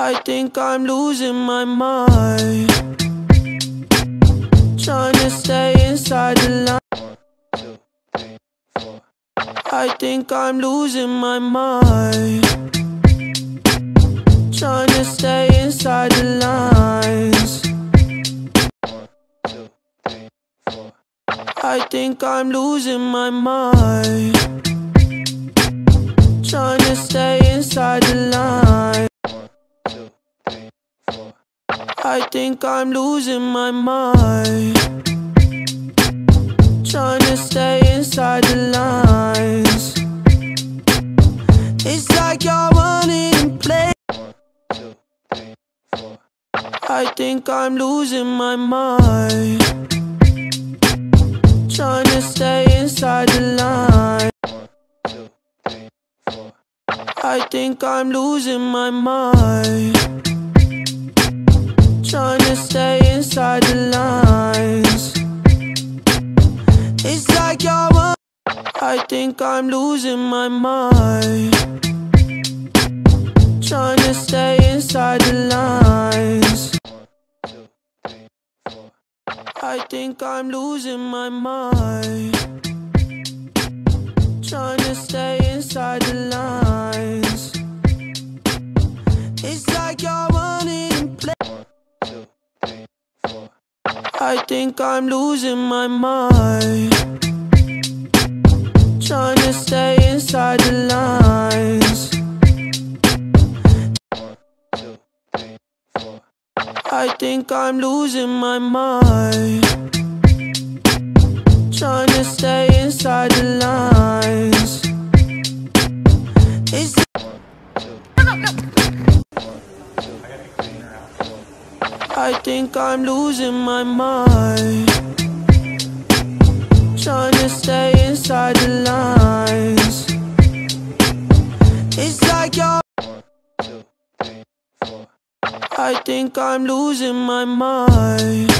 I think I'm losing my mind. Trying to stay inside the line. I think I'm losing my mind. Trying to stay inside the lines. I think I'm losing my mind. Trying to stay inside the line. I think I'm losing my mind. Trying to stay inside the lines. It's like you're running in place. I think I'm losing my mind. Trying to stay inside the line. I think I'm losing my mind. Trying to stay inside the lines. It's like you're. run- I think I'm losing my mind. Trying to stay inside the lines. I think I'm losing my mind. Trying to stay inside Like in place. I think I'm losing my mind. Trying to stay inside the lines. I think I'm losing my mind. Trying to stay inside the lines. I think I'm losing my mind. Trying to stay inside the lines. It's like you're. I think I'm losing my mind.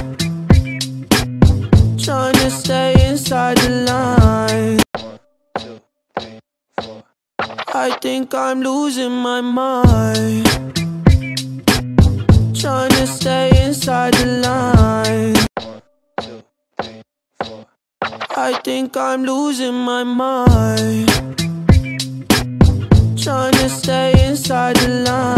Trying to stay inside the lines. I think I'm losing my mind. Trying to stay inside the lines. I think I'm losing my mind. Trying to stay inside the lines.